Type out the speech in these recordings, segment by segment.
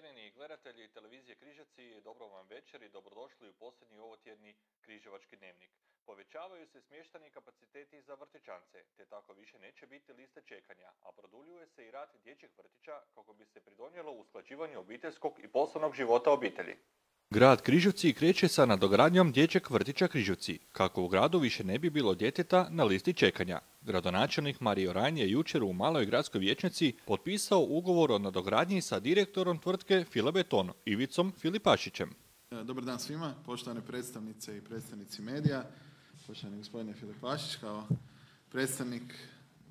Cijenjeni gledatelji televizije Križevci, dobro vam večer i dobrodošli u posljednji ovotjedni Križevački dnevnik. Povećavaju se smještani kapaciteti za vrtićance, te tako više neće biti liste čekanja, a produljuje se i rad dječjih vrtića kako bi se pridonijelo usklađivanju obiteljskog i poslovnog života obitelji. Grad Križevci kreće sa nadogradnjom dječjeg vrtića Križevci, kako u gradu više ne bi bilo djeteta na listi čekanja. Gradonačelnik Mario Rajn je jučer u Maloj gradskoj vijećnici potpisao ugovor o nadogradnji sa direktorom tvrtke Filabeton, Ivicom Filipašićem. Dobar dan svima, poštovane predstavnice i predstavnici medija, poštovani gospodine Filipašić kao predstavnik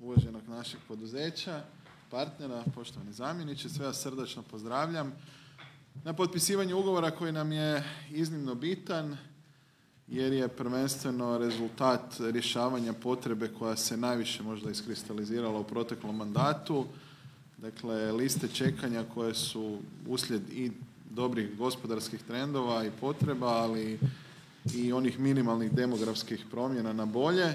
uvaženog našeg poduzeća, partnera, poštovani zamjeniče, sve vas srdačno pozdravljam na potpisivanju ugovora koji nam je iznimno bitan jer je prvenstveno rezultat rješavanja potrebe koja se najviše možda iskristalizirala u proteklom mandatu. Dakle, liste čekanja koje su uslijed i dobrih gospodarskih trendova i potreba, ali i onih minimalnih demografskih promjena na bolje,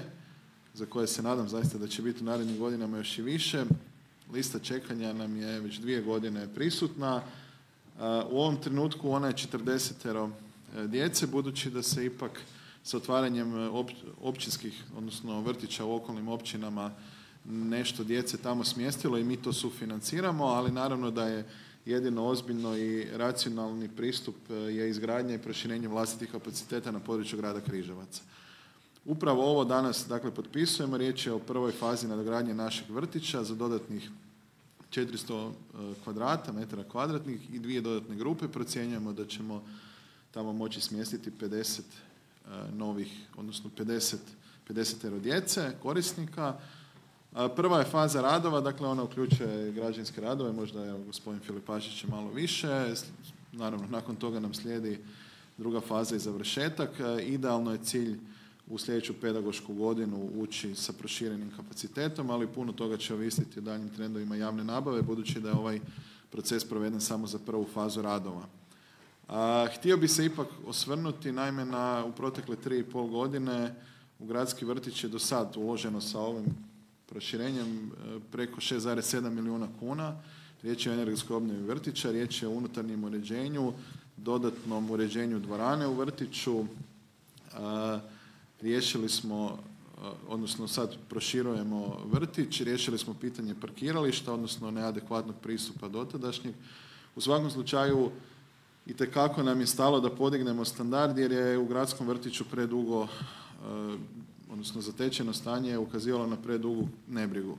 za koje se nadam zaista da će biti u narednim godinama još i više. Lista čekanja nam je već dvije godine prisutna. U ovom trenutku ona je 40 e, djece, budući da se ipak s otvaranjem e, općinskih, odnosno vrtića u okolnim općinama nešto djece tamo smjestilo i mi to sufinanciramo, ali naravno da je jedino ozbiljno i racionalni pristup je izgradnja i proširenje vlastitih kapaciteta na području grada Križevaca. Upravo ovo danas dakle, potpisujemo, riječ je o prvoj fazi nadogradnje našeg vrtića za dodatnih 400 e, kvadrata, metara kvadratnih i dvije dodatne grupe. Procjenjujemo da ćemo tamo moći smjestiti 50 e, novih, odnosno 50, 50 djece, korisnika. Prva je faza radova, dakle ona uključuje građanske radove, možda je gospodin Filipašić malo više. Naravno, nakon toga nam slijedi druga faza i završetak. E, idealno je cilj u sljedeću pedagošku godinu ući sa proširenim kapacitetom, ali puno toga će ovisiti o daljnjim trendovima javne nabave, budući da je ovaj proces proveden samo za prvu fazu radova. A, htio bi se ipak osvrnuti, naime, na u protekle tri i pol godine u gradski vrtić je do sad uloženo sa ovim proširenjem e, preko 6,7 milijuna kuna. Riječ je o energetskoj obnovi vrtića, riječ je o unutarnjem uređenju, dodatnom uređenju dvorane u vrtiću, riješili smo, odnosno sad proširujemo vrtić, riješili smo pitanje parkirališta, odnosno neadekvatnog pristupa dotadašnjeg. U svakom slučaju i kako nam je stalo da podignemo standard jer je u gradskom vrtiću predugo, odnosno zatečeno stanje ukazivalo na predugu nebrigu.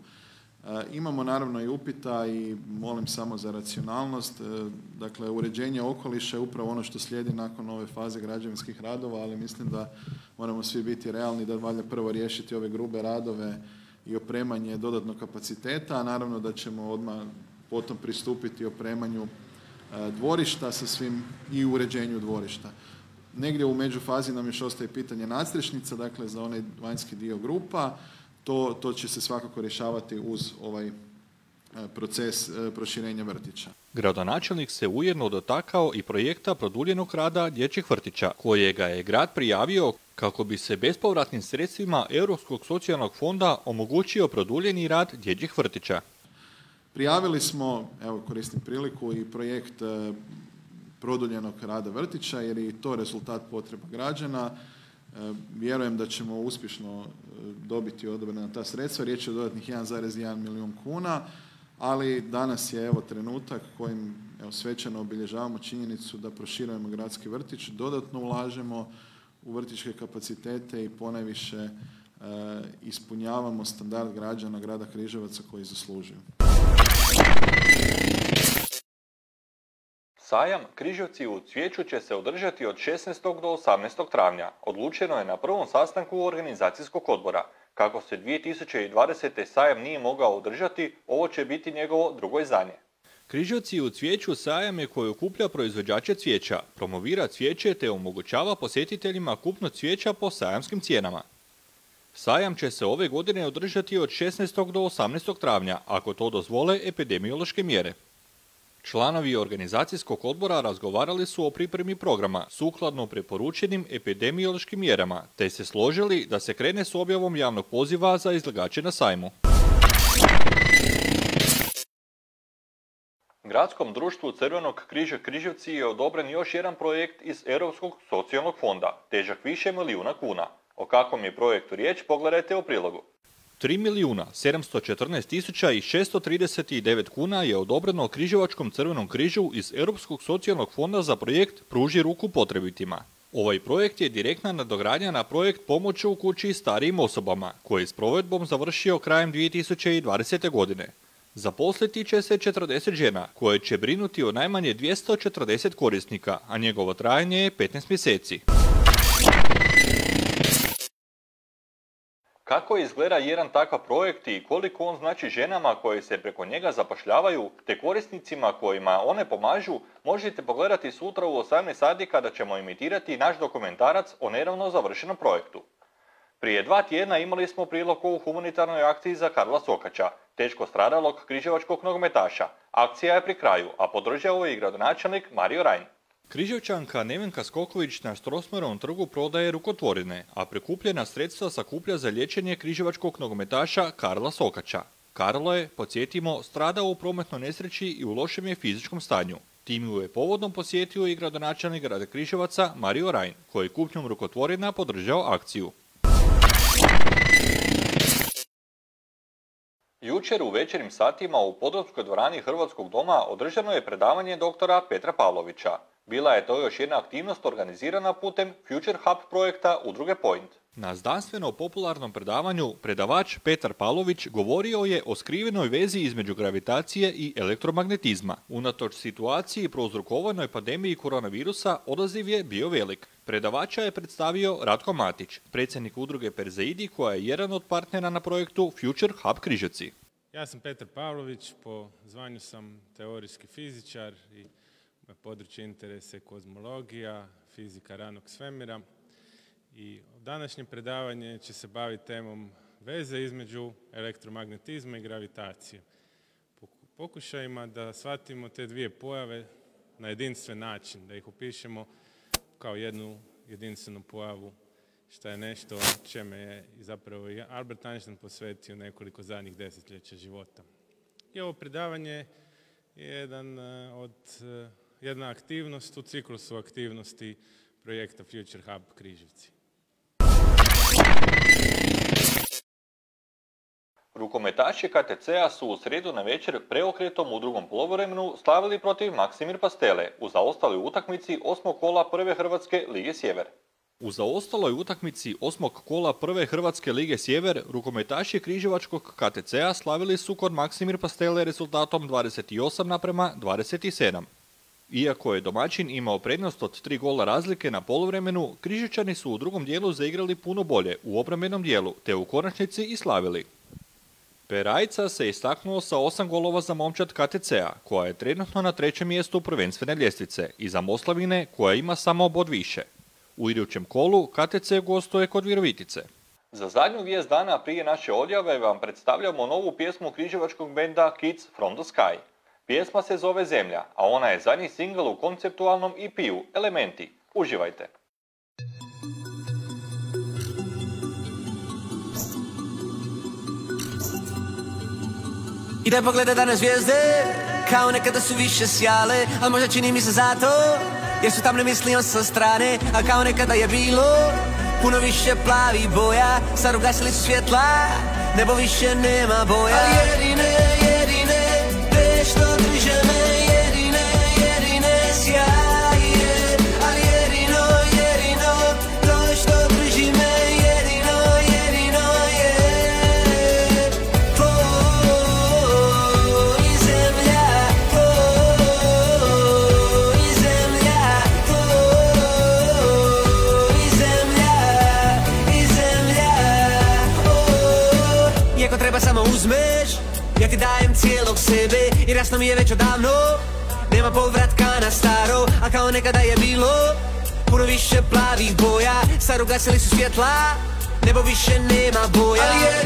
E, imamo naravno i upita i molim samo za racionalnost. E, dakle, uređenje okoliša je upravo ono što slijedi nakon ove faze građevinskih radova, ali mislim da moramo svi biti realni da valja prvo riješiti ove grube radove i opremanje dodatnog kapaciteta, a naravno da ćemo odmah potom pristupiti opremanju e, dvorišta sa svim i uređenju dvorišta. Negdje u međufazi nam još ostaje pitanje nadstrešnica, dakle za onaj vanjski dio grupa, to, to će se svakako rješavati uz ovaj e, proces e, proširenja vrtića. Gradonačelnik se ujedno dotakao i projekta produljenog rada dječjih vrtića, kojega je grad prijavio kako bi se bespovratnim sredstvima Europskog socijalnog fonda omogućio produljeni rad dječjih vrtića. Prijavili smo, evo koristim priliku, i projekt e, produljenog rada vrtića jer je i to rezultat potreba građana. E, vjerujem da ćemo uspješno e, dobiti odobrena ta sredstva. Riječ je o dodatnih 1,1 milijun kuna, ali danas je evo trenutak kojim evo, svečano obilježavamo činjenicu da proširujemo gradski vrtić, dodatno ulažemo u vrtičke kapacitete i ponajviše e, ispunjavamo standard građana grada Križevaca koji zaslužuju. Sajam Križevci u Cvijeću će se održati od 16. do 18. travnja. Odlučeno je na prvom sastanku organizacijskog odbora. Kako se 2020. sajam nije mogao održati, ovo će biti njegovo drugo izdanje. Križevci u cvijeću sajam je koji okuplja proizvođače cvijeća, promovira cvijeće te omogućava posjetiteljima kupno cvijeća po sajamskim cijenama. Sajam će se ove godine održati od 16. do 18. travnja, ako to dozvole epidemiološke mjere. Članovi organizacijskog odbora razgovarali su o pripremi programa sukladno preporučenim epidemiološkim mjerama, te se složili da se krene s objavom javnog poziva za izlagače na sajmu. Gradskom društvu Crvenog križa Križevci je odobren još jedan projekt iz Europskog socijalnog fonda, težak više milijuna kuna. O kakvom je projektu riječ, pogledajte u prilogu. 3 milijuna 714 tisuća i 639 kuna je odobreno Križevačkom crvenom križu iz Europskog socijalnog fonda za projekt Pruži ruku potrebitima. Ovaj projekt je direktna nadogradnja na projekt pomoći u kući starijim osobama, koji je s provedbom završio krajem 2020. godine. Zaposliti će se 40 žena, koje će brinuti o najmanje 240 korisnika, a njegovo trajanje je 15 mjeseci. Kako izgleda jedan takav projekt i koliko on znači ženama koje se preko njega zapošljavaju, te korisnicima kojima one pomažu, možete pogledati sutra u 18 sati kada ćemo imitirati naš dokumentarac o nedavno završenom projektu. Prije dva tjedna imali smo prilog u humanitarnoj akciji za Karla Sokača, teško stradalog križevačkog nogometaša. Akcija je pri kraju, a podržao je i gradonačelnik Mario Rajn. Križevčanka Nevenka Skoković na Strosmarovom trgu prodaje rukotvorine, a prikupljena sredstva sakuplja za liječenje križevačkog nogometaša Karla Sokača. Karlo je, podsjetimo, stradao u prometnoj nesreći i u lošem je fizičkom stanju. Tim ju je povodom posjetio i gradonačelnik grada Križevaca Mario Rajn, koji kupnjom rukotvorina podržao akciju. Jučer u večernjim satima u Podravskoj dvorani Hrvatskog doma održano je predavanje doktora Petra Pavlovića. Bila je to još jedna aktivnost organizirana putem Future Hub projekta Udruge Point. Na znanstveno popularnom predavanju predavač Petar Pavlović govorio je o skrivenoj vezi između gravitacije i elektromagnetizma. Unatoč situaciji prouzrokovanoj pandemiji koronavirusa odaziv je bio velik. Predavača je predstavio Ratko Matić, predsjednik udruge Perzeidi koja je jedan od partnera na projektu Future Hub Križaci. Ja sam Petar Pavlović, po zvanju sam teorijski fizičar i područje interese kozmologija, fizika ranog svemira. I današnje predavanje će se baviti temom veze između elektromagnetizma i gravitacije. Pokušajima da shvatimo te dvije pojave na jedinstven način, da ih opišemo kao jednu jedinstvenu pojavu, što je nešto čeme je zapravo Albert Einstein posvetio nekoliko zadnjih desetljeća života. I ovo predavanje je jedan eh, od, eh, jedna aktivnost u ciklusu aktivnosti projekta Future Hub Križevci. Rukometaši KTC-a su u sredu na večer preokretom u drugom polovremenu slavili protiv Maksimir Pastele u zaostaloj utakmici osmog kola prve Hrvatske Lige Sjever. U zaostaloj utakmici osmog kola prve Hrvatske lige Sjever, rukometaši Križevačkog KTC-a slavili su kod Maksimir Pastele rezultatom 28 naprema 27. Iako je domaćin imao prednost od tri gola razlike na poluvremenu, Križičani su u drugom dijelu zaigrali puno bolje u obrambenom dijelu, te u konačnici i slavili. Perajca se istaknuo sa osam golova za momčad KTC-a, koja je trenutno na trećem mjestu prvenstvene ljestvice, i za Moslavine, koja ima samo bod više. U idućem kolu KTC gostuje kod Virovitice. Za zadnju vijest dana prije naše odjave vam predstavljamo novu pjesmu križevačkog benda Kids from the Sky. Pjesma se zove Zemlja, a ona je zadnji singl u konceptualnom EP-u Elementi. Uživajte! I daj pogleda dane zvijezde Kao nekada su više sjale A možda čini mi se zato Jer su tamne mislio sa strane A kao nekada je bilo Puno više plavi boja Sad ugasili su svjetla Nebo više nema boja Ali jedine, jedine ti dajem cijelog sebe Jer jasno mi je već odavno. Nema povratka na staro A kao nekada je bilo. Puno više plavih boja Sad ugasili su svjetla. Nebo više nema boja. Ali jedine,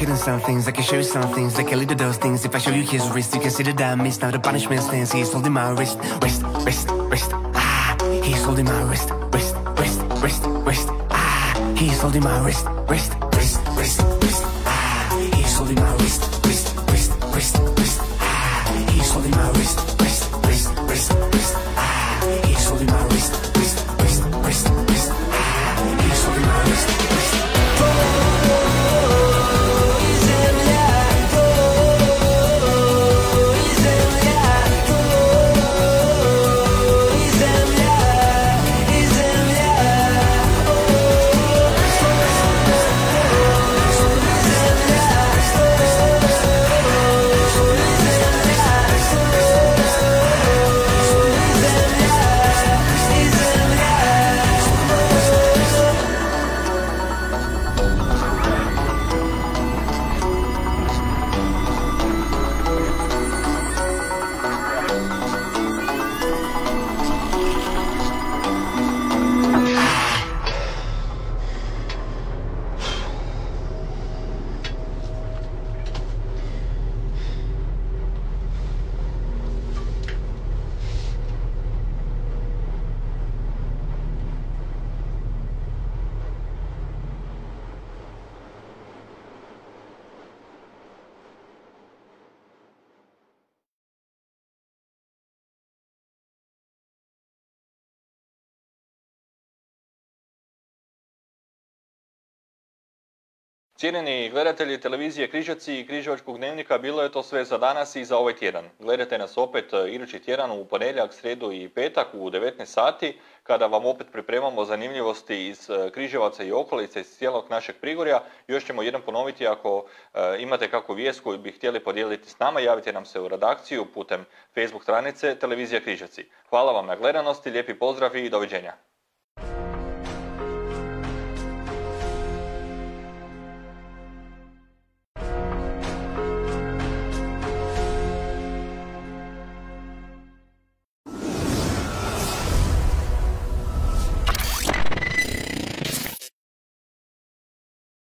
hidden some things. I can show you some things, I can lead to those things. If I show you his wrist, you can see the diamonds. Now the punishment stands, he's holding my wrist, wrist, wrist, wrist. Ah, he's holding my wrist, wrist, wrist, wrist, wrist. Ah, he's holding my wrist, wrist, wrist, wrist, wrist. Ah, he's holding my wrist, wrist, wrist, wrist, wrist. Ah, he's holding my wrist, wrist, Cijenjeni gledatelji televizije Križaci i Križevačkog dnevnika, bilo je to sve za danas i za ovaj tjedan. Gledajte nas opet e, idući tjedan u ponedjeljak, sredu i petak u 19 sati, kada vam opet pripremamo zanimljivosti iz e, Križevaca i okolice, iz cijelog našeg Prigorja. Još ćemo jedan ponoviti, ako e, imate kakvu vijest koju bi htjeli podijeliti s nama, javite nam se u redakciju putem Facebook stranice Televizija Križevci. Hvala vam na gledanosti, lijepi pozdrav i doviđenja.